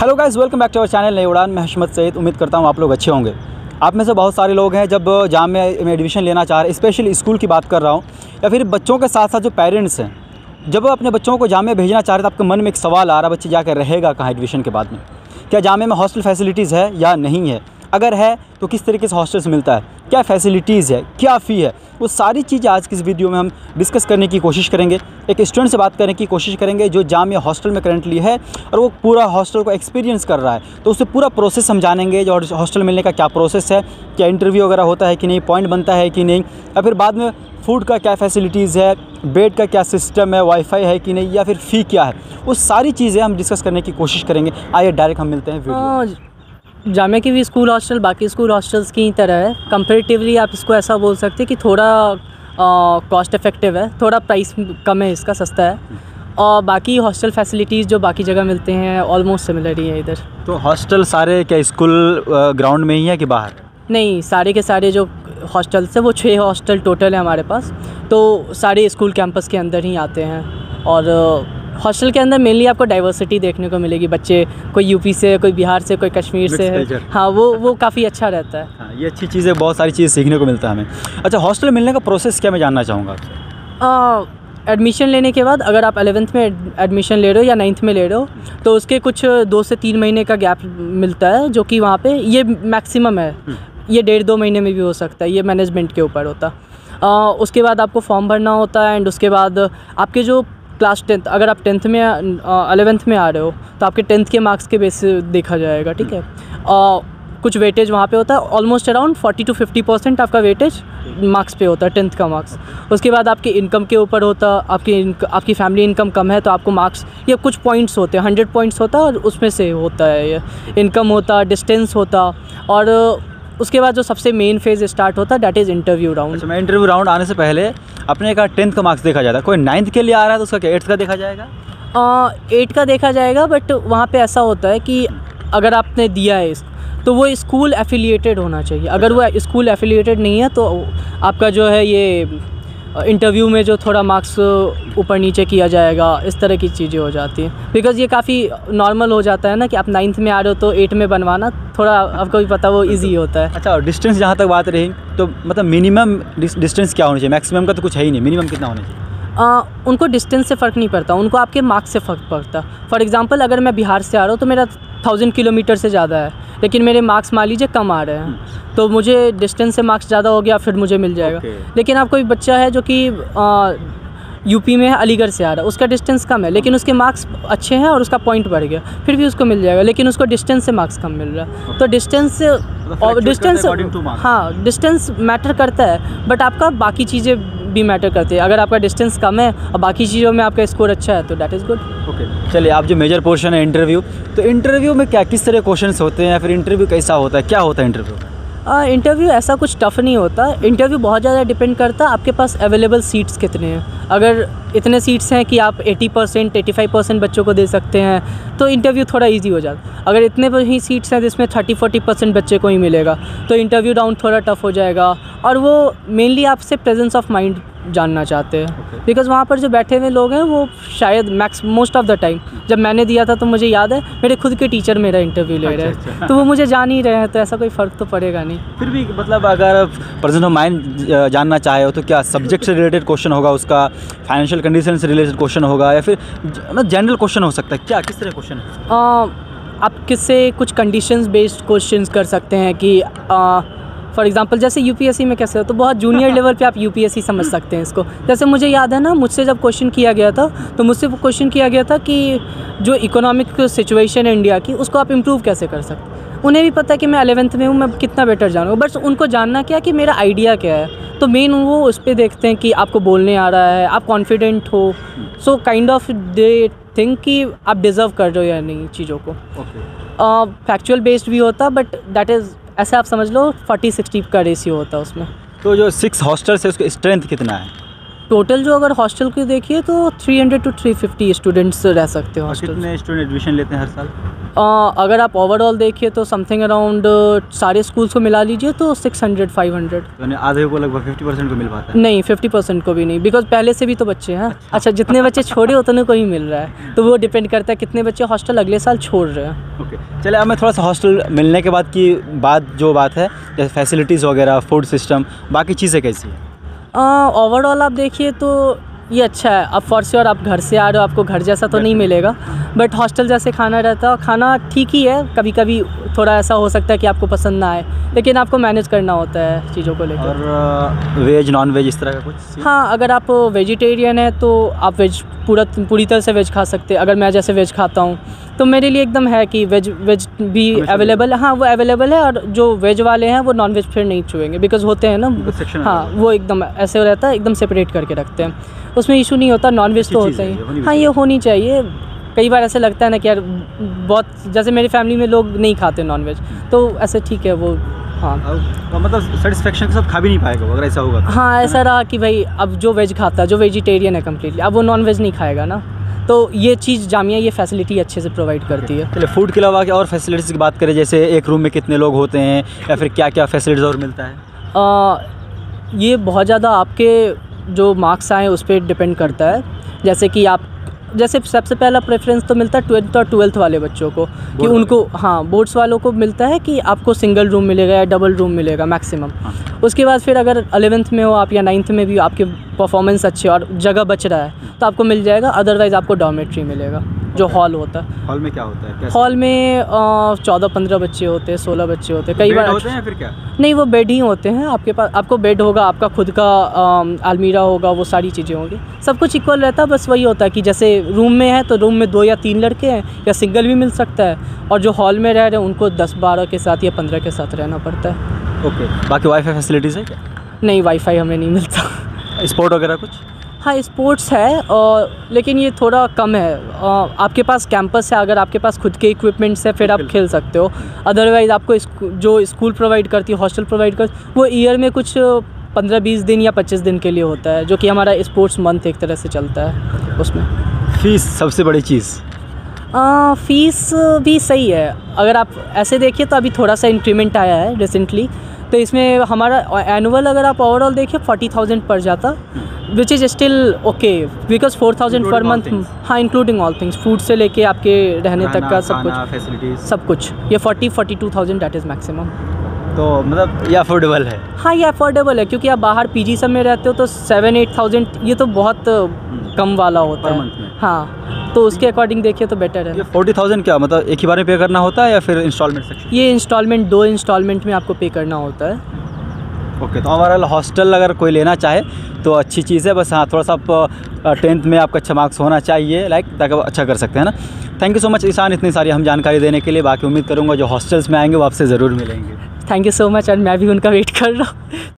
Hello guys welcome back to our channel Nai Udaan मैं हशमत सईद। उम्मीद करता हूँ आप लोग अच्छे होंगे। आप में से बहुत सारे लोग हैं जब जाम में एडमिशन लेना चाह रहे स्पेशली स्कूल की बात कर रहा हूँ, या फिर बच्चों के साथ साथ जो पेरेंट्स हैं, जब वो अपने बच्चों को जामे भेजना चाह रहे तो आपके मन में एक सवाल आ रहा है, बच्चे जाकर रहेगा कहाँ एडमिशन के बाद में? क्या जामे में हॉस्टल फैसिलिटीज़ है या नहीं है? अगर है तो किस तरीके से हॉस्टल से मिलता है? क्या फैसिलिटीज़ है? क्या फ़ी है? वो सारी चीज़ें आज की इस वीडियो में हम डिस्कस करने की कोशिश करेंगे। एक स्टूडेंट से बात करने की कोशिश करेंगे जो जामिया हॉस्टल में करंटली है और वो पूरा हॉस्टल को एक्सपीरियंस कर रहा है। तो उससे पूरा प्रोसेस हम जानेंगे जो हॉस्टल मिलने का क्या प्रोसेस है, क्या इंटरव्यू वगैरह होता है कि नहीं पॉइंट बनता है कि नहीं, या फिर बाद में फ़ूड का क्या फैसिलिटीज़ है बेड का क्या सिस्टम है वाईफाई है कि नहीं, या फिर फ़ी क्या है? वो सारी चीज़ें हम डिस्कस करने की कोशिश करेंगे। आइए डायरेक्ट हम मिलते हैं वीडियो जामे की भी स्कूल हॉस्टल बाकी स्कूल हॉस्टल्स की तरह है। कंपेरेटिवली आप इसको ऐसा बोल सकते हैं कि थोड़ा कॉस्ट इफ़ेक्टिव है थोड़ा प्राइस कम है इसका सस्ता है। और बाकी हॉस्टल फैसिलिटीज़ जो बाकी जगह मिलते हैं ऑलमोस्ट सिमिलर ही है इधर। तो हॉस्टल सारे क्या स्कूल ग्राउंड में ही है कि बाहर? नहीं सारे के सारे जो हॉस्टल्स है वो छः हॉस्टल टोटल है हमारे पास। तो सारे स्कूल कैंपस के अंदर ही आते हैं। और हॉस्टल के अंदर मेनली आपको डाइवर्सिटी देखने को मिलेगी बच्चे कोई यूपी से कोई बिहार से कोई कश्मीर से। है हाँ वो वो काफ़ी अच्छा रहता है। हाँ, ये अच्छी चीज़ बहुत सारी चीज़ें सीखने को मिलता है हमें। अच्छा हॉस्टल मिलने का प्रोसेस क्या मैं जानना चाहूँगा आपसे? एडमिशन लेने के बाद अगर आप एलेवेंथ में एडमिशन ले रहे हो या नाइन्थ में ले रहे हो तो उसके कुछ दो से तीन महीने का गैप मिलता है जो कि वहाँ पे ये मैक्सिमम है। हम्म। ये डेढ़ दो महीने में भी हो सकता है ये मैनेजमेंट के ऊपर होता। उसके बाद आपको फॉर्म भरना होता है एंड उसके बाद आपके जो क्लास टेंथ अगर आप टेंथ में अलेवेंथ में आ रहे हो तो आपके टेंथ के मार्क्स के बेस देखा जाएगा ठीक है? और कुछ वेटेज वहाँ पे होता है almost around forty to fifty percent आपका वेटेज मार्क्स पे होता है टेंथ का मार्क्स। उसके बाद आपकी इनकम के ऊपर होता आपकी आपकी फैमिली इनकम कम है तो आपको मार्क्स ये कुछ पॉइंट्स होते हैं हंड्रेड पॉइंट्स होता है और उसमें से होता है ये। इनकम होता डिस्टेंस होता और उसके बाद जो सबसे मेन फ़ेज़ स्टार्ट होता है डैट इज़ इंटरव्यू राउंड मैं इंटरव्यू राउंड आने से पहले अपने का टेंथ का मार्क्स देखा जाता। है कोई नाइन्थ के लिए आ रहा है तो उसका क्या एट्थ का देखा जाएगा? एट का देखा जाएगा बट वहाँ पर ऐसा होता है कि अगर आपने दिया है तो वो स्कूल एफिलिएटेड होना चाहिए। अगर वो स्कूल एफिलिएटेड नहीं है तो आपका जो है ये इंटरव्यू में जो थोड़ा मार्क्स ऊपर नीचे किया जाएगा इस तरह की चीज़ें हो जाती हैं। बिकॉज़ ये काफ़ी नॉर्मल हो जाता है ना कि आप नाइन्थ में आ रहे हो तो एट में बनवाना थोड़ा आपको भी पता वो इजी होता है। अच्छा डिस्टेंस जहाँ तक बात रही तो मतलब मिनिमम डिस्टेंस क्या होना चाहिए? मैक्सिमम का तो कुछ है ही नहीं मिनिमम कितना होना चाहिए? आ, उनको डिस्टेंस से फ़र्क नहीं पड़ता उनको आपके मार्क्स से फ़र्क पड़ता। फॉर एग्ज़ाम्पल अगर मैं बिहार से आ रहा हूँ तो मेरा थाउज़ेंड किलोमीटर से ज़्यादा है। लेकिन मेरे मार्क्स मान लीजिए कम आ रहे हैं। तो मुझे डिस्टेंस से मार्क्स ज़्यादा हो गया फिर मुझे मिल जाएगा। लेकिन आप कोई बच्चा है जो कि यूपी में है अलीगढ़ से आ रहा है उसका डिस्टेंस कम है लेकिन उसके मार्क्स अच्छे हैं और उसका पॉइंट बढ़ गया फिर भी उसको मिल जाएगा लेकिन उसको डिस्टेंस से मार्क्स कम मिल रहा है। तो डिस्टेंस और डिस्टेंस हाँ डिस्टेंस मैटर करता है बट आपका बाकी चीज़ें भी मैटर करती है। अगर आपका डिस्टेंस कम है और बाकी चीज़ों में आपका स्कोर अच्छा है तो डैट इज़ गुड ओके चलिए आप जो मेजर पोर्शन है इंटरव्यू तो इंटरव्यू में क्या किस तरह क्वेश्चन होते हैं या फिर इंटरव्यू कैसा होता है? क्या होता है इंटरव्यू इंटरव्यू ऐसा कुछ टफ़ नहीं होता। इंटरव्यू बहुत ज़्यादा डिपेंड करता है आपके पास अवेलेबल सीट्स कितने हैं। अगर इतने सीट्स हैं कि आप 80 परसेंट एटी परसेंट बच्चों को दे सकते हैं। तो इंटरव्यू थोड़ा इजी हो जाता। अगर इतने ही सीट्स हैं जिसमें 30 40 परसेंट बच्चे को ही मिलेगा तो इंटरव्यू राउंड थोड़ा टफ़ हो जाएगा। और वो मेनली आपसे प्रेजेंस ऑफ़ माइंड जानना चाहते हैं। Because okay. वहाँ पर जो बैठे हुए लोग हैं वो शायद max most of the time जब मैंने दिया था तो मुझे याद है मेरे खुद के टीचर मेरा इंटरव्यू ले रहे हैं। अच्छा, अच्छा। तो वो मुझे जान ही रहे हैं तो ऐसा कोई फ़र्क तो पड़ेगा नहीं। फिर भी मतलब अगर प्रेजेंट ऑफ़ माइंड जानना चाहे हो तो क्या सब्जेक्ट से रिलेटेड क्वेश्चन होगा उसका? फाइनेंशियल कंडीशन से रिलेटेड क्वेश्चन होगा या फिर मतलब जनरल क्वेश्चन हो सकता है। क्या किस तरह क्वेश्चन आप किससे कुछ कंडीशंस बेस्ड क्वेश्चन कर सकते हैं कि आ, फॉर एग्ज़ाम्पल जैसे यूपीएससी में कैसे हो तो बहुत जूनियर लेवल पे आप यूपीएससी समझ सकते हैं इसको। जैसे मुझे याद है ना मुझसे जब क्वेश्चन किया गया था तो मुझसे क्वेश्चन किया गया था कि जो इकोनॉमिक सिचुएशन है इंडिया की उसको आप इम्प्रूव कैसे कर सकते उन्हें भी पता है कि मैं अलेवंथ में हूँ मैं कितना बेटर जानूँ बट उनको जानना क्या कि मेरा आइडिया क्या है? तो मेन वो उस पर देखते हैं कि आपको बोलने आ रहा है आप कॉन्फिडेंट हो। So kind of they think कि आप डिज़र्व कर रहे हो या नहीं चीज़ों को। Factual okay. बेस्ड uh, भी होता बट दैट इज़ ऐसे आप समझ लो फोर्टी सिक्सटी का रेशियो होता है उसमें। तो जो सिक्स हॉस्टल्स है उसका स्ट्रेंथ कितना है? टोटल जो अगर हॉस्टल की देखिए तो 300 टू 350 स्टूडेंट्स रह सकते हैं हॉस्टल कितने स्टूडेंट एडमिशन लेते हैं हर साल? आ, अगर आप ओवरऑल देखिए तो समथिंग अराउंड सारे स्कूल्स को मिला लीजिए तो 600 500 यानी आधे को लगभग फिफ्टी परसेंट को मिल पाता है। नहीं 50 परसेंट को भी नहीं बिकॉज़ पहले से भी तो बच्चे हैं। अच्छा। अच्छा जितने बच्चे छोड़े उतने को ही मिल रहा है। तो वो डिपेंड करता है कितने बच्चे हॉस्टल अगले साल छोड़ रहे हैं। ओके चले अब मैं थोड़ा सा हॉस्टल मिलने के बाद की बात जो बात है जैसे फैसिलिटीज़ वगैरह फ़ूड सिस्टम बाकी चीज़ें कैसी है? ओवरऑल आप देखिए तो ये अच्छा है। अब फॉर श्योर आप घर से आ रहे हो आपको घर जैसा तो नहीं मिलेगा। बट हॉस्टल जैसे खाना रहता है खाना ठीक ही है। कभी कभी थोड़ा ऐसा हो सकता है कि आपको पसंद ना आए लेकिन आपको मैनेज करना होता है चीज़ों को लेकर। और वेज नॉन वेज इस तरह का कुछ? हाँ अगर आप वेजिटेरियन है तो आप वेज पूरा पूरी तरह से वेज खा सकते हैं। अगर मैं जैसे वेज खाता हूँ तो मेरे लिए एकदम है कि वेज वेज भी अवेलेबल है वो अवेलेबल है और जो वेज वाले हैं वो नॉन वेज फिर नहीं छुएँगे बिकॉज़ होते हैं ना हाँ वो एकदम ऐसे रहता है एकदम सेपरेट करके रखते हैं। उसमें इशू नहीं होता नॉन वेज तो होता ही हाँ। ये होनी चाहिए। कई बार ऐसे लगता है ना कि यार बहुत जैसे मेरी फैमिली में लोग नहीं खाते नॉन वेज तो ऐसे ठीक है वो हाँ। तो मतलब सेटिस्फेक्शन के साथ खा भी नहीं पाएगा अगर ऐसा होगा तो। हाँ ऐसा रहा कि भाई अब जो वेज खाता है जो वेजिटेरियन है कम्प्लीटली अब वो नॉन वेज नहीं खाएगा ना। तो ये चीज़ जामिया ये फैसिलिटी अच्छे से प्रोवाइड करती है। चलिए फ़ूड के अलावा क्या और फैसिलिटीज़ की बात करें जैसे एक रूम में कितने लोग होते हैं या फिर क्या क्या फैसिलिटीज़ और मिलता है? आ, ये बहुत ज़्यादा आपके जो मार्क्स आए उस पर डिपेंड करता है। जैसे कि आप जैसे सबसे पहला प्रेफरेंस तो मिलता है ट्वेल्थ और ट्वेल्थ वाले बच्चों को कि उनको हाँ बोर्ड्स वालों को मिलता है कि आपको सिंगल रूम मिलेगा या डबल रूम मिलेगा मैक्सिमम हाँ। उसके बाद फिर अगर अलेवेंथ में हो आप या नाइन्थ में भी आपके परफॉर्मेंस अच्छे और जगह बच रहा है तो आपको मिल जाएगा अदरवाइज़ आपको डॉमेट्री मिलेगा। जो हॉल होता है। हॉल में क्या होता है? हॉल में चौदह पंद्रह बच्चे होते हैं सोलह बच्चे होते हैं। कई बार होते हैं फिर क्या? नहीं वो बेड ही होते हैं। आपके पास आपको बेड होगा आपका खुद का अम, अलमीरा होगा वो सारी चीज़ें होंगी। सब कुछ इक्वल रहता है बस वही होता है कि जैसे रूम में है तो रूम में दो या तीन लड़के हैं या सिंगल भी मिल सकता है। और जो हॉल में रह रहे हैं उनको दस बारह के साथ या पंद्रह के साथ रहना पड़ता है। ओके बाकी वाईफाई फैसिलिटीज़ है क्या? नहीं वाईफाई हमें नहीं मिलता। स्पोर्ट वगैरह कुछ? हाँ स्पोर्ट्स है और लेकिन ये थोड़ा कम है। आपके पास कैंपस है अगर आपके पास खुद के इक्विपमेंट्स है फिर आप खेल खेल सकते हो। अदरवाइज़ आपको स्कू- जो स्कूल प्रोवाइड करती है हॉस्टल प्रोवाइड कर वो ईयर में कुछ पंद्रह बीस दिन या पच्चीस दिन के लिए होता है जो कि हमारा स्पोर्ट्स मंथ एक तरह से चलता है उसमें। फ़ीस सबसे बड़ी चीज़? आ, फ़ीस भी सही है। अगर आप ऐसे देखिए तो अभी थोड़ा सा इंक्रीमेंट आया है रिसेंटली तो इसमें हमारा एनुअल अगर आप ओवरऑल देखिए फोर्टी थाउज़ेंड पड़ जाता which is still okay because four thousand per month हाँ इंक्लूडिंग ऑल थिंग्स फ़ूड से लेके आपके रहने तक का सब कुछ। सब कुछ। ये forty forty two thousand that is maximum तो मतलब ये अफोर्डेबल है? हाँ ये अफोर्डेबल है क्योंकि आप बाहर पीजी सब में रहते हो तो सेवन एट थाउज़ेंड ये तो बहुत कम वाला होता है। हाँ तो उसके अकॉर्डिंग देखिए तो बेटर है। फोर्टी थाउज़ेंड क्या मतलब एक ही बार में पे करना होता है या फिर इंस्टॉलमेंट सेक्शन ये इंस्टॉलमेंट दो इंस्टॉलमेंट में आपको पे करना होता है। ओके तो ओवरऑल हॉस्टल अगर कोई लेना चाहे तो अच्छी चीज़ है बस हाँ थोड़ा सा टेंथ में आपका अच्छा मार्क्स होना चाहिए लाइक ताकि अच्छा कर सकते हैं ना। Thank you so much Ishan इतनी सारी हम जानकारी देने के लिए। बाकी उम्मीद करूँगा जो हॉस्टल्स में आएँगे वो आपसे ज़रूर मिलेंगे। थैंक यू सो मच और मैं भी उनका वेट कर रहा हूँ।